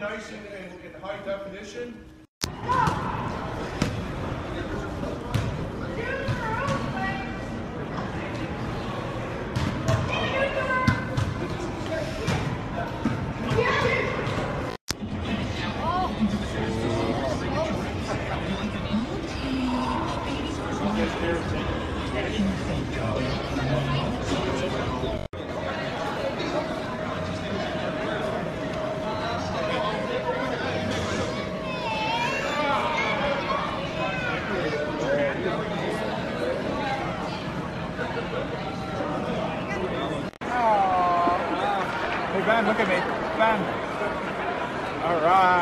nice and, and, and high definition. Hey Ben, look at me. Ben. All right.